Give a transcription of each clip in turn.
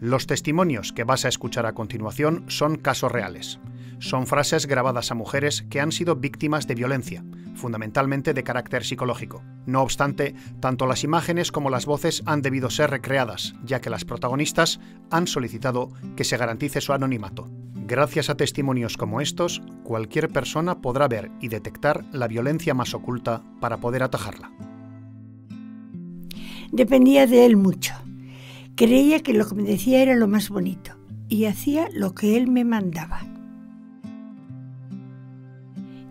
Los testimonios que vas a escuchar a continuación son casos reales. Son frases grabadas a mujeres que han sido víctimas de violencia, fundamentalmente de carácter psicológico. No obstante, tanto las imágenes como las voces han debido ser recreadas, ya que las protagonistas han solicitado que se garantice su anonimato. Gracias a testimonios como estos, cualquier persona podrá ver y detectar la violencia más oculta para poder atajarla. Dependía de él mucho. Creía que lo que me decía era lo más bonito y hacía lo que él me mandaba.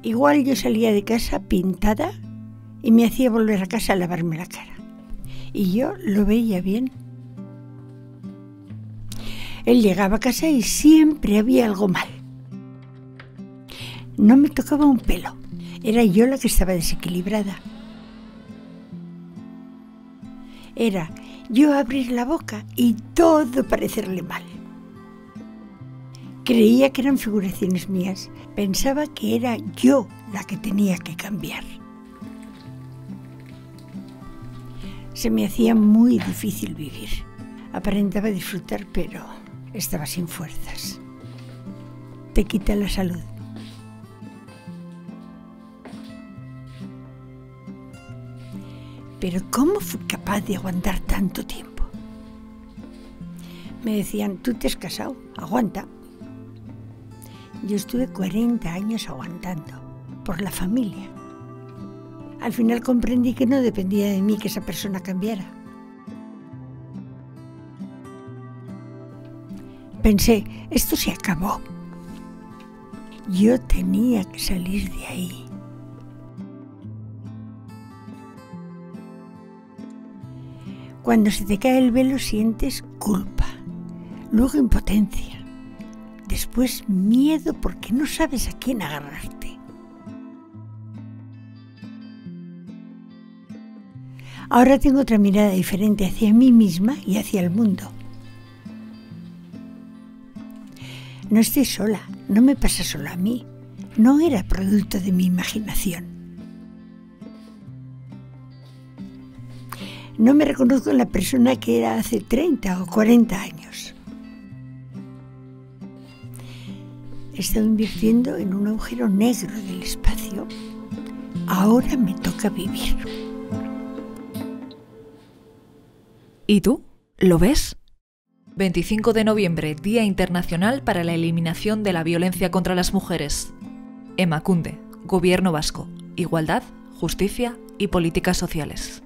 Igual yo salía de casa pintada y me hacía volver a casa a lavarme la cara. Y yo lo veía bien. Él llegaba a casa y siempre había algo mal. No me tocaba un pelo. Era yo la que estaba desequilibrada. Era yo abrir la boca y todo parecerle mal. Creía que eran figuraciones mías. Pensaba que era yo la que tenía que cambiar. Se me hacía muy difícil vivir. Aparentaba disfrutar, pero estaba sin fuerzas. Te quita la salud. Pero ¿cómo fui capaz de aguantar tanto tiempo? Me decían, tú te has casado, aguanta. Yo estuve 40 años aguantando, por la familia. Al final comprendí que no dependía de mí que esa persona cambiara. Pensé, esto se acabó. Yo tenía que salir de ahí. Cuando se te cae el velo sientes culpa, luego impotencia, después miedo porque no sabes a quién agarrarte. Ahora tengo otra mirada diferente hacia mí misma y hacia el mundo. No estoy sola, no me pasa solo a mí, no era producto de mi imaginación. No me reconozco en la persona que era hace 30 o 40 años. He estado invirtiendo en un agujero negro del espacio. Ahora me toca vivir. ¿Y tú? ¿Lo ves? 25 de noviembre, Día Internacional para la Eliminación de la Violencia contra las Mujeres. Emacunde, Gobierno Vasco, Igualdad, Justicia y Políticas Sociales.